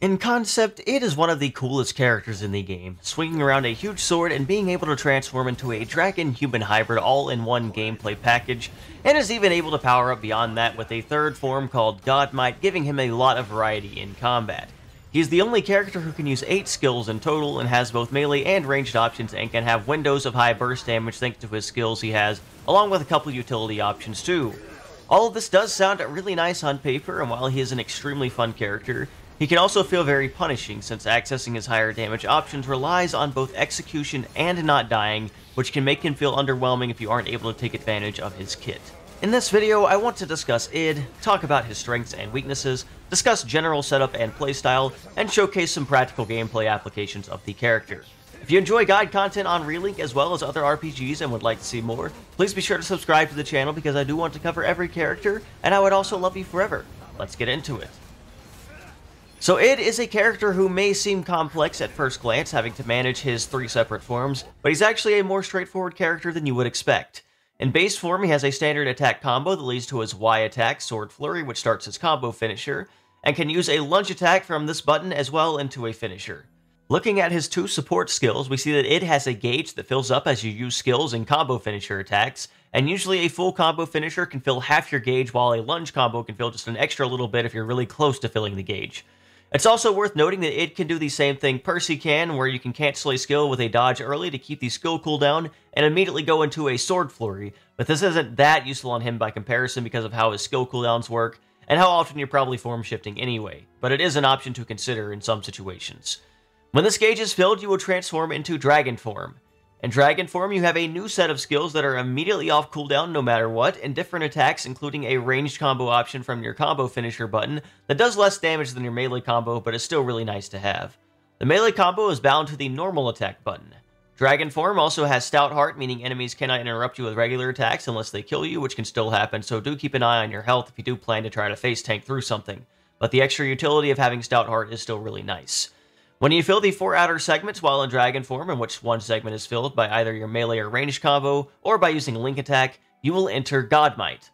In concept, it is one of the coolest characters in the game, swinging around a huge sword and being able to transform into a dragon-human hybrid all in one gameplay package, and is even able to power up beyond that with a third form called Godmight, giving him a lot of variety in combat. He's the only character who can use 8 skills in total and has both melee and ranged options and can have windows of high burst damage thanks to his skills he has, along with a couple utility options too. All of this does sound really nice on paper, and while he is an extremely fun character, he can also feel very punishing since accessing his higher damage options relies on both execution and not dying, which can make him feel underwhelming if you aren't able to take advantage of his kit. In this video, I want to discuss id, talk about his strengths and weaknesses, discuss general setup and playstyle, and showcase some practical gameplay applications of the character. If you enjoy guide content on Relink as well as other RPGs and would like to see more, please be sure to subscribe to the channel because I do want to cover every character, and I would also love you forever. Let's get into it. So Id is a character who may seem complex at first glance, having to manage his three separate forms, but he's actually a more straightforward character than you would expect. In base form, he has a standard attack combo that leads to his Y attack, Sword Flurry, which starts his combo finisher, and can use a lunge attack from this button as well into a finisher. Looking at his two support skills, we see that it has a gauge that fills up as you use skills and combo finisher attacks, and usually a full combo finisher can fill half your gauge while a lunge combo can fill just an extra little bit if you're really close to filling the gauge. It's also worth noting that it can do the same thing Percy can, where you can cancel a skill with a dodge early to keep the skill cooldown and immediately go into a sword flurry, but this isn't that useful on him by comparison because of how his skill cooldowns work and how often you're probably form shifting anyway, but it is an option to consider in some situations. When this gauge is filled, you will transform into dragon form. In Dragon form, you have a new set of skills that are immediately off cooldown no matter what, and different attacks, including a ranged combo option from your combo finisher button that does less damage than your melee combo, but is still really nice to have. The melee combo is bound to the normal attack button. Dragon form also has Stout Heart, meaning enemies cannot interrupt you with regular attacks unless they kill you, which can still happen, so do keep an eye on your health if you do plan to try to face tank through something. But the extra utility of having Stout Heart is still really nice. When you fill the four outer segments while in Dragon form, in which one segment is filled by either your melee or ranged combo, or by using Link Attack, you will enter Godmight.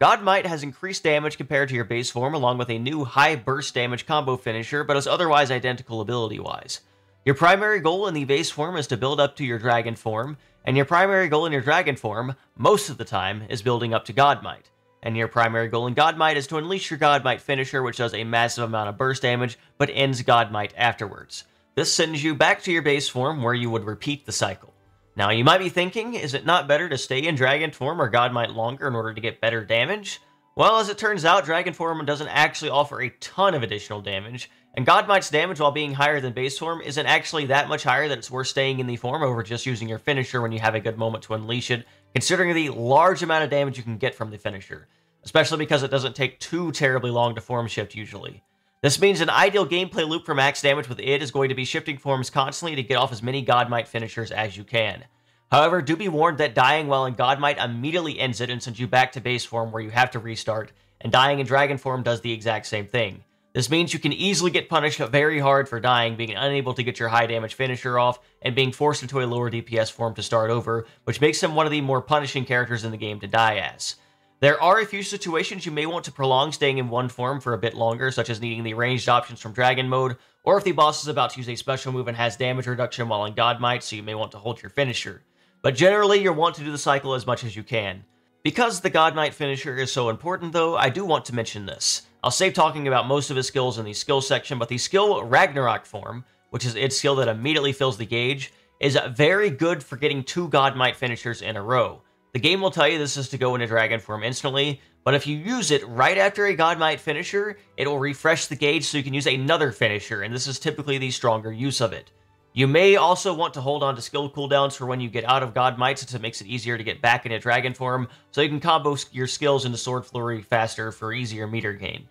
Godmight has increased damage compared to your base form, along with a new high burst damage combo finisher, but is otherwise identical ability-wise. Your primary goal in the base form is to build up to your Dragon form, and your primary goal in your Dragon form, most of the time, is building up to Godmight. And your primary goal in Godmight is to unleash your Godmight finisher, which does a massive amount of burst damage, but ends Godmight afterwards. This sends you back to your base form, where you would repeat the cycle. Now, you might be thinking, is it not better to stay in Dragon form or Godmight longer in order to get better damage? Well, as it turns out, Dragon form doesn't actually offer a ton of additional damage, and Godmight's damage while being higher than base form isn't actually that much higher that it's worth staying in the form over just using your finisher when you have a good moment to unleash it, considering the large amount of damage you can get from the finisher, especially because it doesn't take too terribly long to form shift usually. This means an ideal gameplay loop for max damage with it is going to be shifting forms constantly to get off as many Godmight finishers as you can. However, do be warned that dying while in Godmight immediately ends it and sends you back to base form where you have to restart, and dying in Dragon form does the exact same thing. This means you can easily get punished very hard for dying, being unable to get your high damage finisher off, and being forced into a lower DPS form to start over, which makes him one of the more punishing characters in the game to die as. There are a few situations you may want to prolong staying in one form for a bit longer, such as needing the ranged options from Dragon mode, or if the boss is about to use a special move and has damage reduction while in Godmight, so you may want to hold your finisher. But generally, you'll want to do the cycle as much as you can. Because the Godmight finisher is so important though, I do want to mention this. I'll save talking about most of his skills in the skill section, but the skill Ragnarok form, which is its skill that immediately fills the gauge, is very good for getting two Godmight finishers in a row. The game will tell you this is to go into Dragon form instantly, but if you use it right after a Godmight finisher, it will refresh the gauge so you can use another finisher, and this is typically the stronger use of it. You may also want to hold on to skill cooldowns for when you get out of Godmight since it makes it easier to get back into Dragon form, so you can combo your skills into Sword Flurry faster for easier meter gain.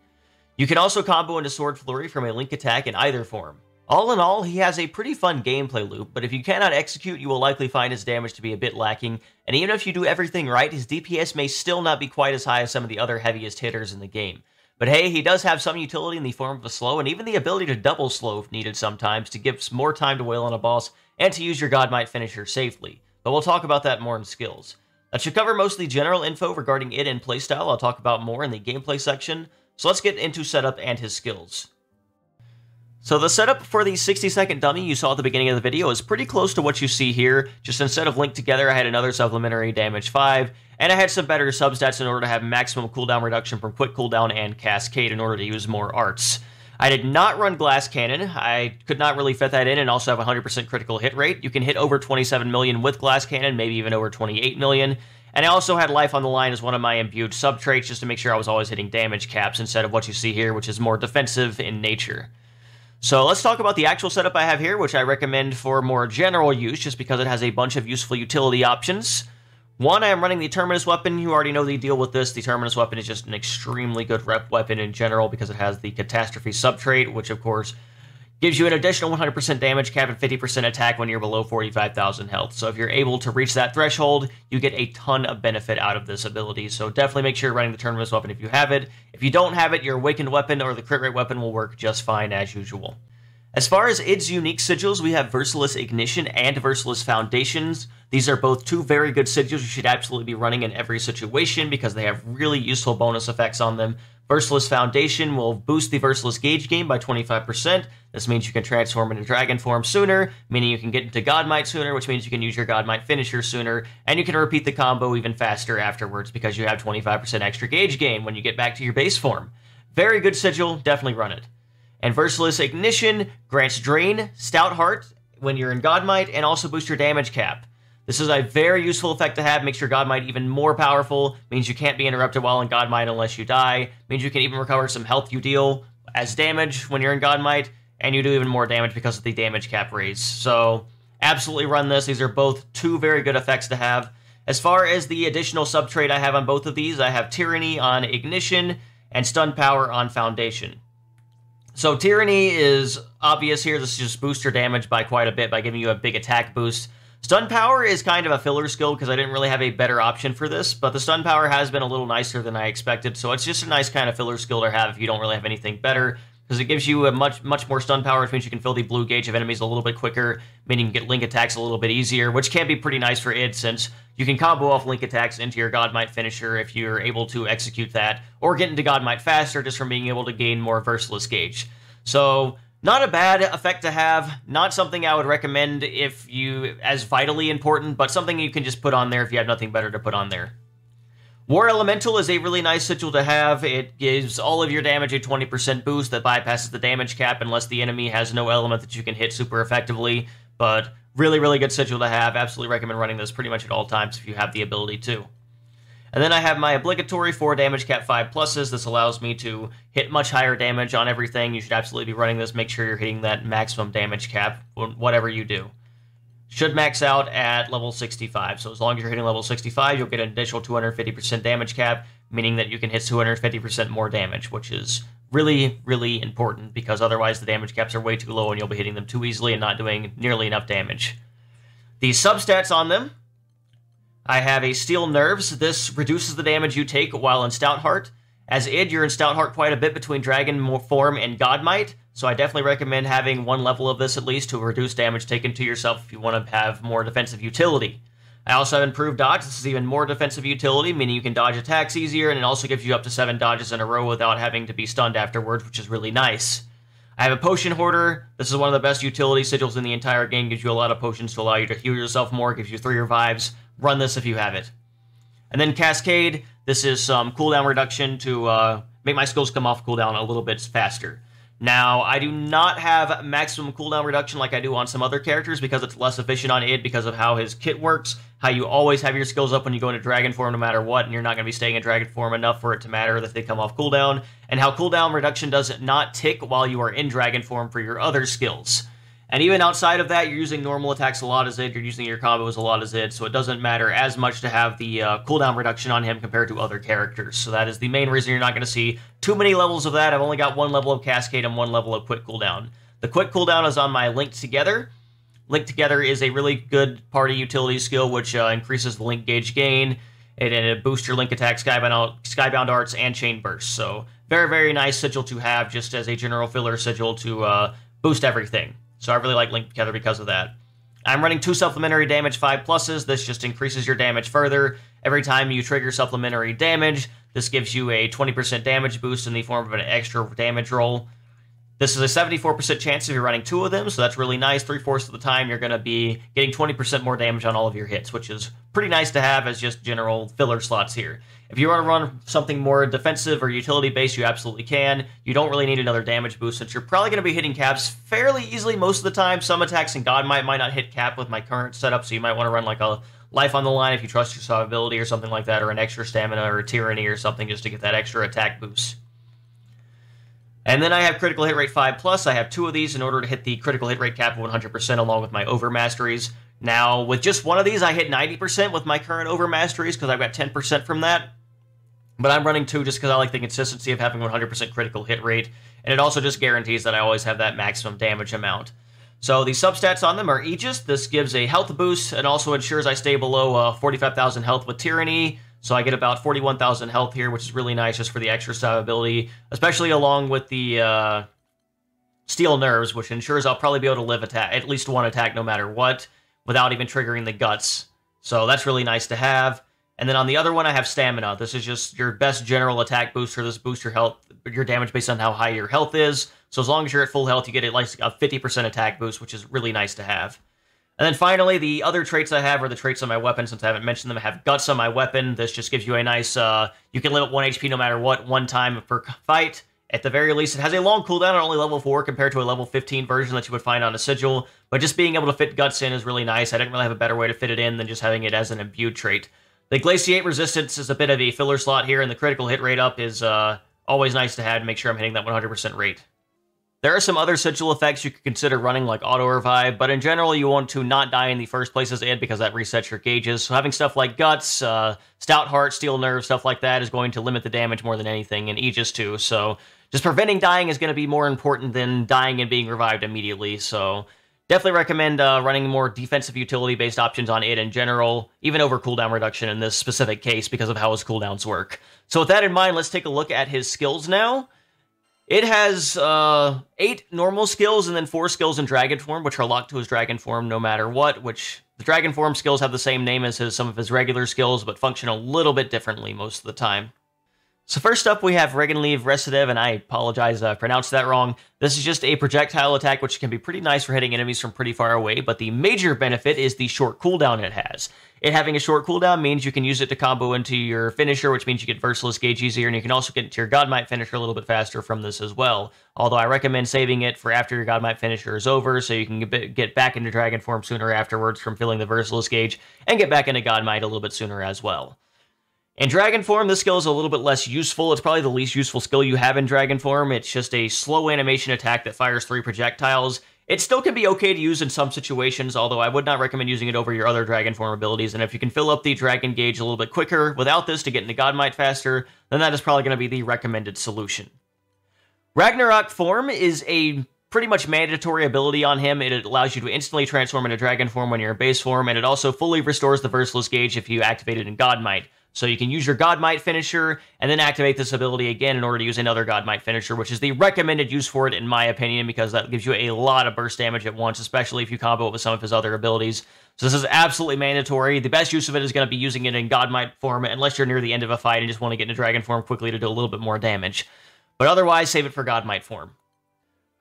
You can also combo into Sword Flurry from a Link attack in either form. All in all, he has a pretty fun gameplay loop, but if you cannot execute, you will likely find his damage to be a bit lacking, and even if you do everything right, his DPS may still not be quite as high as some of the other heaviest hitters in the game. But hey, he does have some utility in the form of a slow, and even the ability to double slow if needed sometimes to give more time to wail on a boss and to use your Godmight finisher safely. But we'll talk about that more in skills. That should cover most of the general info regarding it and playstyle I'll talk about more in the gameplay section, so let's get into setup and his skills. So the setup for the 60 second dummy you saw at the beginning of the video is pretty close to what you see here, just instead of linked together I had another supplementary damage 5, and I had some better substats in order to have maximum cooldown reduction from quick cooldown and cascade in order to use more arts. I did not run Glass Cannon. I could not really fit that in and also have 100% critical hit rate. You can hit over 27 million with Glass Cannon, maybe even over 28 million. And I also had Life on the Line as one of my imbued sub traits just to make sure I was always hitting damage caps instead of what you see here, which is more defensive in nature. So let's talk about the actual setup I have here, which I recommend for more general use just because it has a bunch of useful utility options. One, I am running the Terminus weapon. You already know the deal with this. The Terminus weapon is just an extremely good rep weapon in general because it has the Catastrophe subtrait, which of course gives you an additional 100% damage cap and 50% attack when you're below 45,000 health. So if you're able to reach that threshold, you get a ton of benefit out of this ability. So definitely make sure you're running the Terminus weapon if you have it. If you don't have it, your Awakened weapon or the crit rate weapon will work just fine as usual. As far as ID's unique sigils, we have Versalis Ignition and Versalis Foundations. These are both two very good sigils you should absolutely be running in every situation because they have really useful bonus effects on them. Versalis Foundation will boost the Versalis gauge gain by 25%. This means you can transform into dragon form sooner, meaning you can get into Godmight sooner, which means you can use your Godmight finisher sooner, and you can repeat the combo even faster afterwards because you have 25% extra gauge gain when you get back to your base form. Very good sigil, definitely run it. And Versalis Ignition grants Drain, Stout Heart when you're in Godmight, and also boost your damage cap. This is a very useful effect to have, makes your Godmight even more powerful, means you can't be interrupted while in Godmight unless you die, means you can even recover some health you deal as damage when you're in Godmight, and you do even more damage because of the damage cap raise. So, absolutely run this. These are both two very good effects to have. As far as the additional sub trait I have on both of these, I have Tyranny on Ignition and Stun Power on Foundation. So Tyranny is obvious here. This just boosts your damage by quite a bit by giving you a big attack boost. Stun Power is kind of a filler skill because I didn't really have a better option for this, but the Stun Power has been a little nicer than I expected, so it's just a nice kind of filler skill to have if you don't really have anything better because it gives you a much much more stun power, which means you can fill the blue gauge of enemies a little bit quicker, meaning you get link attacks a little bit easier, which can be pretty nice for id since you can combo off link attacks into your Godmight finisher if you're able to execute that, or get into Godmight faster just from being able to gain more Versalis gauge. So not a bad effect to have, not something I would recommend if you as vitally important, but something you can just put on there if you have nothing better to put on there. War Elemental is a really nice sigil to have. It gives all of your damage a 20% boost that bypasses the damage cap unless the enemy has no element that you can hit super effectively. But really, really good sigil to have. Absolutely recommend running this pretty much at all times if you have the ability to. And then I have my obligatory 4 damage cap 5 pluses. This allows me to hit much higher damage on everything. You should absolutely be running this. Make sure you're hitting that maximum damage cap, whatever you do should max out at level 65. So as long as you're hitting level 65, you'll get an additional 250% damage cap, meaning that you can hit 250% more damage, which is really, really important because otherwise the damage caps are way too low and you'll be hitting them too easily and not doing nearly enough damage. The substats on them, I have a Steel Nerves. This reduces the damage you take while in Stout Heart. As id, you're in Stout Heart quite a bit between Dragon Form and Godmight, so I definitely recommend having one level of this at least to reduce damage taken to yourself if you want to have more defensive utility. I also have improved dodge. This is even more defensive utility, meaning you can dodge attacks easier, and it also gives you up to 7 dodges in a row without having to be stunned afterwards, which is really nice. I have a Potion Hoarder. This is one of the best utility sigils in the entire game. Gives you a lot of potions to allow you to heal yourself more, gives you 3 revives. Run this if you have it. And then Cascade. This is some cooldown reduction to uh, make my skills come off cooldown a little bit faster. Now, I do not have maximum cooldown reduction like I do on some other characters because it's less efficient on id because of how his kit works, how you always have your skills up when you go into Dragon form no matter what, and you're not going to be staying in Dragon form enough for it to matter that they come off cooldown, and how cooldown reduction does not tick while you are in Dragon form for your other skills. And even outside of that, you're using normal attacks a lot as it, you're using your combos a lot as it, so it doesn't matter as much to have the uh, cooldown reduction on him compared to other characters. So that is the main reason you're not going to see too many levels of that. I've only got one level of Cascade and one level of Quick Cooldown. The Quick Cooldown is on my Link Together. Link Together is a really good party utility skill which uh, increases the link gauge gain, and it boosts your link attack, skybound, skybound arts, and chain burst. So very, very nice sigil to have just as a general filler sigil to uh, boost everything. So I really like Link Together because of that. I'm running two supplementary damage 5 pluses. This just increases your damage further. Every time you trigger supplementary damage, this gives you a 20% damage boost in the form of an extra damage roll. This is a 74% chance if you're running two of them, so that's really nice. Three fourths of the time, you're going to be getting 20% more damage on all of your hits, which is pretty nice to have as just general filler slots here. If you want to run something more defensive or utility based, you absolutely can. You don't really need another damage boost since you're probably going to be hitting caps fairly easily most of the time. Some attacks in Godmight might not hit cap with my current setup, so you might want to run like a life on the line if you trust your survivability or something like that, or an extra stamina or a tyranny or something just to get that extra attack boost. And then I have critical hit rate 5 plus. I have two of these in order to hit the critical hit rate cap of 100% along with my overmasteries. Now, with just one of these, I hit 90% with my current overmasteries because I've got 10% from that. But I'm running two just because I like the consistency of having 100% critical hit rate, and it also just guarantees that I always have that maximum damage amount. So the substats on them are Aegis. This gives a health boost and also ensures I stay below uh, 45,000 health with Tyranny. So I get about 41,000 health here, which is really nice just for the extra survivability, especially along with the uh, Steel Nerves, which ensures I'll probably be able to live attack at least one attack no matter what without even triggering the Guts. So that's really nice to have. And then on the other one, I have Stamina. This is just your best general attack booster. This boosts your health, your damage based on how high your health is. So as long as you're at full health, you get like a 50% attack boost, which is really nice to have. And then finally, the other traits I have are the traits on my weapon. Since I haven't mentioned them, I have Guts on my weapon. This just gives you a nice, uh, you can live at 1 HP no matter what, one time per fight. At the very least, it has a long cooldown on only level 4 compared to a level 15 version that you would find on a Sigil. But just being able to fit Guts in is really nice. I didn't really have a better way to fit it in than just having it as an imbued trait. The Glaciate Resistance is a bit of a filler slot here, and the critical hit rate up is uh, always nice to have to make sure I'm hitting that 100% rate. There are some other sigil effects you could consider running, like auto revive, but in general, you want to not die in the first places as Id because that resets your gauges. So having stuff like Guts, uh, Stout Heart, Steel Nerve, stuff like that is going to limit the damage more than anything, and Aegis too. So just preventing dying is going to be more important than dying and being revived immediately. So definitely recommend uh, running more defensive utility-based options on it in general, even over cooldown reduction in this specific case because of how his cooldowns work. So with that in mind, let's take a look at his skills now. It has uh, eight normal skills and then four skills in dragon form, which are locked to his dragon form no matter what, which the dragon form skills have the same name as his, some of his regular skills, but function a little bit differently most of the time. So first up, we have Regan Leave Recidive, and I apologize uh, I pronounced that wrong. This is just a projectile attack, which can be pretty nice for hitting enemies from pretty far away, but the major benefit is the short cooldown it has. It having a short cooldown means you can use it to combo into your finisher, which means you get Versatilus Gauge easier, and you can also get into your Godmight finisher a little bit faster from this as well. Although I recommend saving it for after your Godmight finisher is over, so you can get back into Dragon form sooner afterwards from filling the Versatilus Gauge, and get back into Godmight a little bit sooner as well. In Dragon Form, this skill is a little bit less useful. It's probably the least useful skill you have in Dragon Form. It's just a slow animation attack that fires three projectiles. It still can be okay to use in some situations, although I would not recommend using it over your other Dragon Form abilities, and if you can fill up the Dragon Gauge a little bit quicker without this to get into Godmight faster, then that is probably going to be the recommended solution. Ragnarok Form is a pretty much mandatory ability on him. It allows you to instantly transform into Dragon Form when you're in base form, and it also fully restores the Versatilus Gauge if you activate it in Godmight. So you can use your Godmight finisher and then activate this ability again in order to use another Godmight finisher, which is the recommended use for it in my opinion, because that gives you a lot of burst damage at once, especially if you combo it with some of his other abilities. So this is absolutely mandatory. The best use of it is going to be using it in Godmight form, unless you're near the end of a fight and just want to get into Dragon form quickly to do a little bit more damage. But otherwise, save it for Godmight form.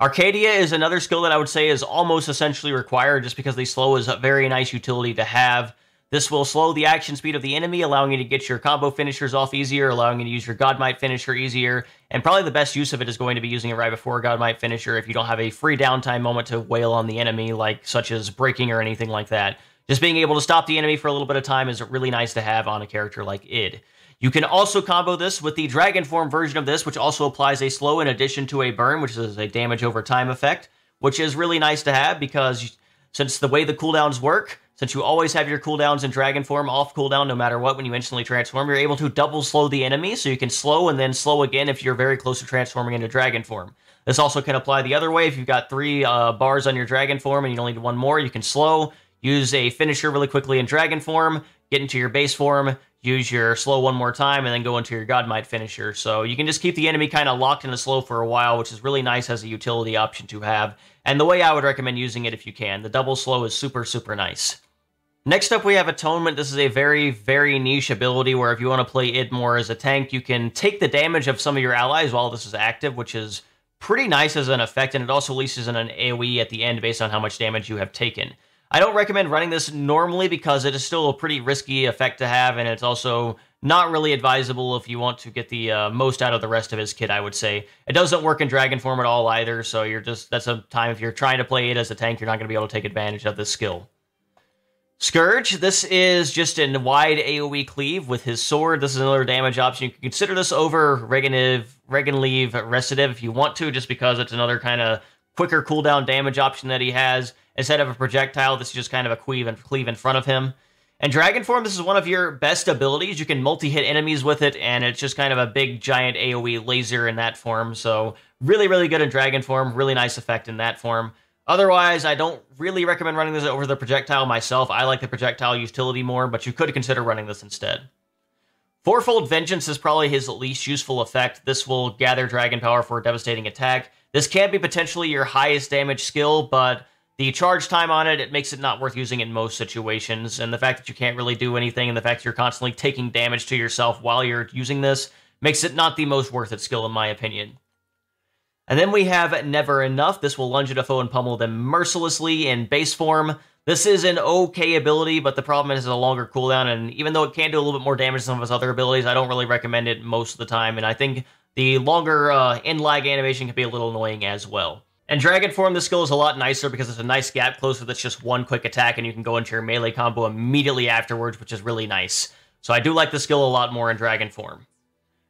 Arcadia is another skill that I would say is almost essentially required just because the slow is a very nice utility to have. This will slow the action speed of the enemy, allowing you to get your combo finishers off easier, allowing you to use your Godmight finisher easier, and probably the best use of it is going to be using it right before Godmight finisher if you don't have a free downtime moment to wail on the enemy, like such as breaking or anything like that. Just being able to stop the enemy for a little bit of time is really nice to have on a character like Id. You can also combo this with the Dragon Form version of this, which also applies a slow in addition to a burn, which is a damage over time effect, which is really nice to have because since the way the cooldowns work, since you always have your cooldowns in Dragon form off cooldown no matter what when you instantly transform, you're able to double slow the enemy, so you can slow and then slow again if you're very close to transforming into Dragon form. This also can apply the other way. If you've got three uh, bars on your Dragon form and you only need one more, you can slow, use a finisher really quickly in Dragon form, get into your base form, use your slow one more time, and then go into your Godmight finisher. So you can just keep the enemy kind of locked in a slow for a while, which is really nice as a utility option to have. And the way I would recommend using it if you can. The double slow is super, super nice. Next up, we have Atonement. This is a very, very niche ability where if you want to play it more as a tank, you can take the damage of some of your allies while this is active, which is pretty nice as an effect, and it also releases an AoE at the end based on how much damage you have taken. I don't recommend running this normally because it is still a pretty risky effect to have, and it's also not really advisable if you want to get the uh, most out of the rest of his kit, I would say. It doesn't work in Dragon form at all either, so you're just that's a time if you're trying to play it as a tank, you're not going to be able to take advantage of this skill. Scourge, this is just a wide AoE cleave with his sword. This is another damage option. You can consider this over Reganiv, Reganleave Recitative if you want to, just because it's another kind of quicker cooldown damage option that he has. Instead of a projectile, this is just kind of a cleave and cleave in front of him. And Dragon Form, this is one of your best abilities. You can multi-hit enemies with it, and it's just kind of a big, giant AoE laser in that form. So really, really good in Dragon Form. Really nice effect in that form. Otherwise, I don't really recommend running this over the projectile myself. I like the projectile utility more, but you could consider running this instead. Fourfold Vengeance is probably his least useful effect. This will gather Dragon Power for a devastating attack. This can be potentially your highest damage skill, but the charge time on it, it makes it not worth using in most situations. And the fact that you can't really do anything and the fact that you're constantly taking damage to yourself while you're using this makes it not the most worth it skill in my opinion. And then we have Never Enough. This will lunge at a foe and pummel them mercilessly in base form. This is an okay ability, but the problem is a longer cooldown, and even though it can do a little bit more damage than some of its other abilities, I don't really recommend it most of the time, and I think the longer uh, end lag animation can be a little annoying as well. And Dragon Form, this skill is a lot nicer because it's a nice gap closer that's just one quick attack, and you can go into your melee combo immediately afterwards, which is really nice. So I do like the skill a lot more in Dragon Form.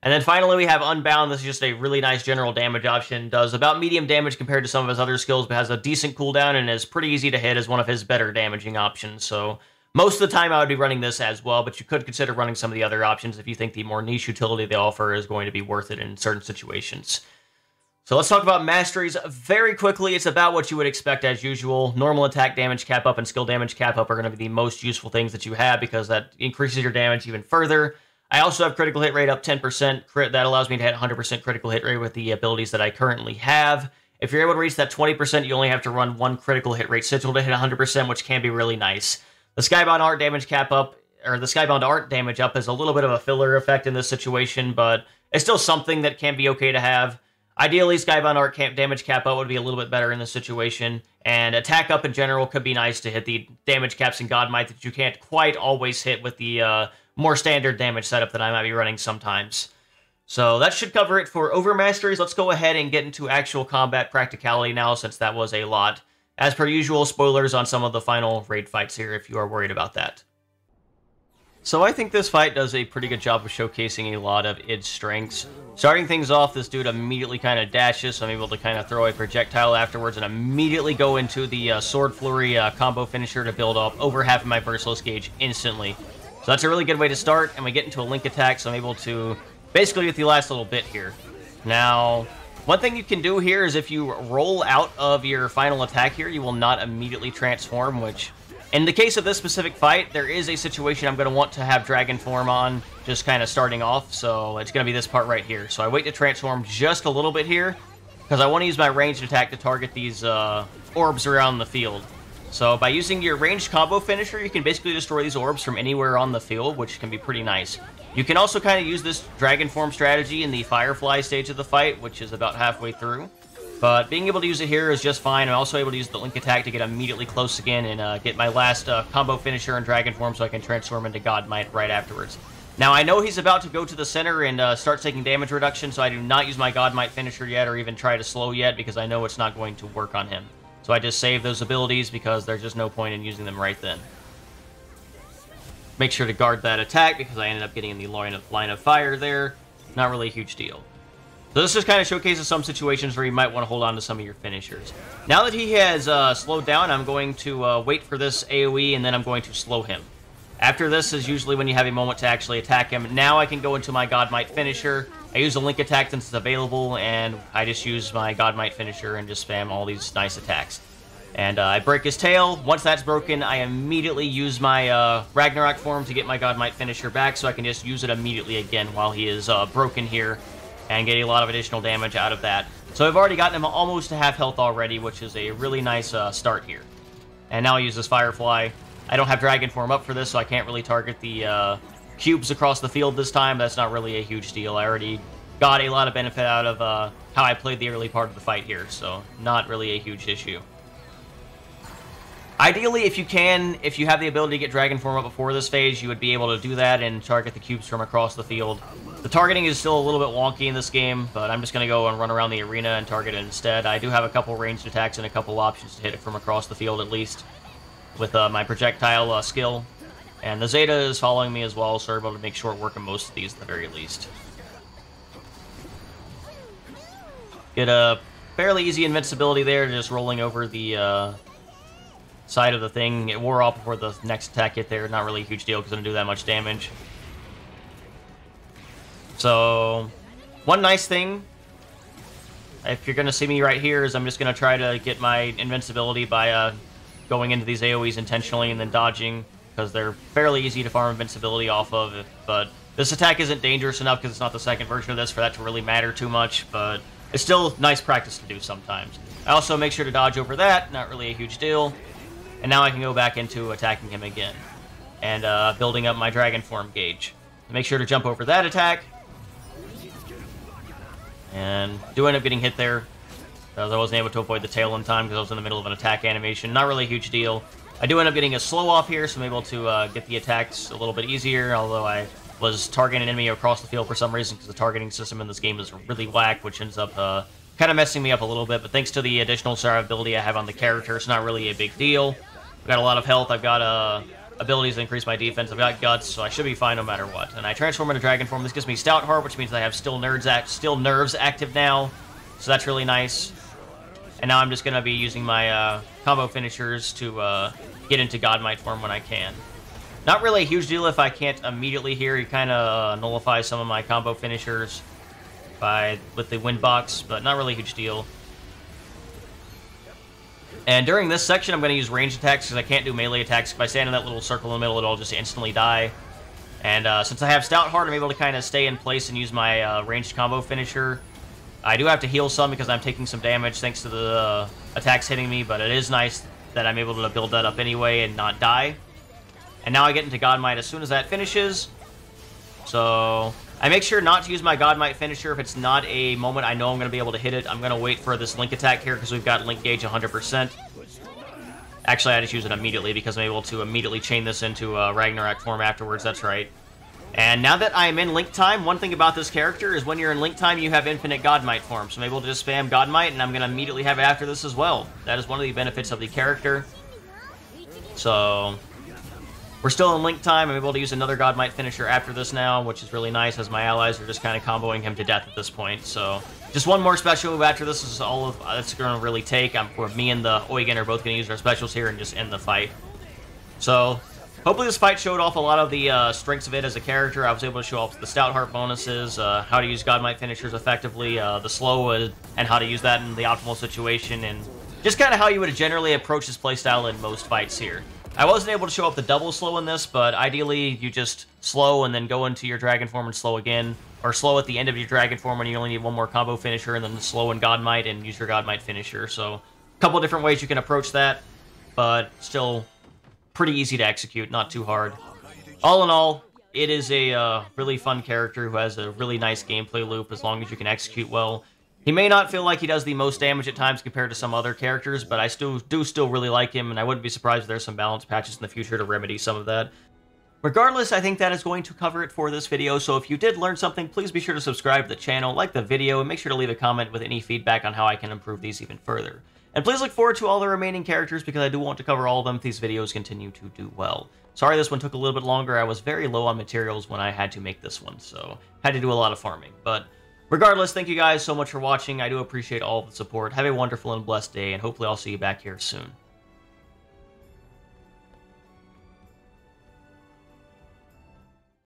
And then finally, we have Unbound. This is just a really nice general damage option. Does about medium damage compared to some of his other skills, but has a decent cooldown and is pretty easy to hit as one of his better damaging options. So most of the time, I would be running this as well, but you could consider running some of the other options if you think the more niche utility they offer is going to be worth it in certain situations. So let's talk about masteries very quickly. It's about what you would expect as usual. Normal attack damage cap up and skill damage cap up are going to be the most useful things that you have because that increases your damage even further. I also have critical hit rate up 10%. Crit, that allows me to hit 100% critical hit rate with the abilities that I currently have. If you're able to reach that 20%, you only have to run one critical hit rate sigil to hit 100%, which can be really nice. The Skybound Art damage cap up, or the Skybound Art damage up, is a little bit of a filler effect in this situation, but it's still something that can be okay to have. Ideally, Skybound Art camp damage cap up would be a little bit better in this situation, and attack up in general could be nice to hit the damage caps in Godmight that you can't quite always hit with the uh, more standard damage setup that I might be running sometimes. So that should cover it for Overmasteries. Let's go ahead and get into actual combat practicality now, since that was a lot. As per usual, spoilers on some of the final raid fights here if you are worried about that. So I think this fight does a pretty good job of showcasing a lot of its strengths. Starting things off, this dude immediately kind of dashes, so I'm able to kind of throw a projectile afterwards and immediately go into the uh, Sword Flurry uh, combo finisher to build up over half of my Merciless Gauge instantly. So that's a really good way to start, and we get into a link attack, so I'm able to basically get the last little bit here. Now, one thing you can do here is if you roll out of your final attack here, you will not immediately transform, which, in the case of this specific fight, there is a situation I'm going to want to have Dragon Form on, just kind of starting off, so it's going to be this part right here. So I wait to transform just a little bit here, because I want to use my ranged attack to target these uh, orbs around the field. So by using your ranged combo finisher, you can basically destroy these orbs from anywhere on the field, which can be pretty nice. You can also kind of use this Dragon Form strategy in the Firefly stage of the fight, which is about halfway through. But being able to use it here is just fine. I'm also able to use the Link attack to get immediately close again and uh, get my last uh, combo finisher in Dragon Form so I can transform into Godmight right afterwards. Now, I know he's about to go to the center and uh, start taking damage reduction, so I do not use my Godmight finisher yet or even try to slow yet because I know it's not going to work on him. So I just save those abilities because there's just no point in using them right then. Make sure to guard that attack because I ended up getting in the line of, line of fire there. Not really a huge deal. So this just kind of showcases some situations where you might want to hold on to some of your finishers. Now that he has uh, slowed down, I'm going to uh, wait for this AoE and then I'm going to slow him. After this is usually when you have a moment to actually attack him. Now I can go into my Godmight finisher I use the Link attack since it's available, and I just use my Godmight finisher and just spam all these nice attacks. And uh, I break his tail. Once that's broken, I immediately use my uh, Ragnarok form to get my Godmight finisher back, so I can just use it immediately again while he is uh, broken here, and get a lot of additional damage out of that. So I've already gotten him almost to half health already, which is a really nice uh, start here. And now I use this Firefly. I don't have Dragon form up for this, so I can't really target the uh, cubes across the field this time. That's not really a huge deal. I already got a lot of benefit out of uh, how I played the early part of the fight here, so not really a huge issue. Ideally, if you can, if you have the ability to get Dragon Form up before this phase, you would be able to do that and target the cubes from across the field. The targeting is still a little bit wonky in this game, but I'm just going to go and run around the arena and target it instead. I do have a couple ranged attacks and a couple options to hit it from across the field at least with uh, my projectile uh, skill. And the Zeta is following me as well, so we're able to make short work of most of these at the very least. Get a fairly easy invincibility there, just rolling over the uh, side of the thing. It wore off before the next attack hit there. Not really a huge deal because it didn't do that much damage. So, one nice thing, if you're going to see me right here, is I'm just going to try to get my invincibility by uh, going into these AoEs intentionally and then dodging, because they're fairly easy to farm invincibility off of, but this attack isn't dangerous enough because it's not the second version of this for that to really matter too much, but it's still nice practice to do sometimes. I also make sure to dodge over that, not really a huge deal. And now I can go back into attacking him again. And uh, building up my Dragon Form gauge. Make sure to jump over that attack. And do end up getting hit there. Because I wasn't able to avoid the tail in time because I was in the middle of an attack animation. Not really a huge deal. I do end up getting a slow off here, so I'm able to uh, get the attacks a little bit easier, although I was targeting an enemy across the field for some reason because the targeting system in this game is really whack, which ends up uh, kind of messing me up a little bit, but thanks to the additional survivability I have on the character, it's not really a big deal. I've got a lot of health, I've got uh, abilities to increase my defense, I've got guts, so I should be fine no matter what. And I transform into Dragon Form. This gives me Stout Heart, which means I have still nerves act still nerves active now, so that's really nice. And now I'm just going to be using my uh, combo finishers to uh, get into Godmight form when I can. Not really a huge deal if I can't immediately here. He kind of uh, nullifies some of my combo finishers by with the wind box, but not really a huge deal. And during this section, I'm going to use range attacks because I can't do melee attacks. If I stand in that little circle in the middle, it'll just instantly die. And uh, since I have Stout Heart, I'm able to kind of stay in place and use my uh, ranged combo finisher. I do have to heal some because I'm taking some damage thanks to the uh, attacks hitting me, but it is nice that I'm able to build that up anyway and not die. And now I get into Godmight as soon as that finishes. So I make sure not to use my Godmight finisher if it's not a moment I know I'm going to be able to hit it. I'm going to wait for this Link attack here because we've got Link gauge 100%. Actually, I just use it immediately because I'm able to immediately chain this into uh, Ragnarok form afterwards. That's right. And now that I am in Link time, one thing about this character is when you're in Link time, you have infinite Godmight form. So I'm able to just spam Godmight, and I'm going to immediately have it after this as well. That is one of the benefits of the character. So, we're still in link time. I'm able to use another Godmight finisher after this now, which is really nice as my allies are just kind of comboing him to death at this point. So just one more special move after this is all of that's going to really take. I'm, me and the Eugen are both going to use our specials here and just end the fight. So hopefully this fight showed off a lot of the uh, strengths of it as a character. I was able to show off the Stout Heart bonuses, uh, how to use Godmight finishers effectively, uh, the slow and how to use that in the optimal situation, and just kind of how you would generally approach this playstyle in most fights here. I wasn't able to show up the double slow in this, but ideally you just slow and then go into your Dragon Form and slow again. Or slow at the end of your Dragon Form when you only need one more combo finisher, and then slow in Godmight and use your Godmight finisher. So, a couple different ways you can approach that, but still pretty easy to execute, not too hard. All in all, it is a uh, really fun character who has a really nice gameplay loop as long as you can execute well. He may not feel like he does the most damage at times compared to some other characters, but I still do still really like him, and I wouldn't be surprised if there's some balance patches in the future to remedy some of that. Regardless, I think that is going to cover it for this video, so if you did learn something, please be sure to subscribe to the channel, like the video, and make sure to leave a comment with any feedback on how I can improve these even further. And please look forward to all the remaining characters because I do want to cover all of them if these videos continue to do well. Sorry this one took a little bit longer, I was very low on materials when I had to make this one, so had to do a lot of farming, but Regardless, thank you guys so much for watching. I do appreciate all the support. Have a wonderful and blessed day, and hopefully I'll see you back here soon.